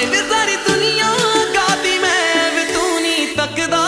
ਹਾਏ ਸਾਰੀ ਦੁਨੀਆ ਗਾਦੀ ਮੈਂ ਵੀ ਤੂੰ ਨਹੀਂ ਤੱਕਦਾ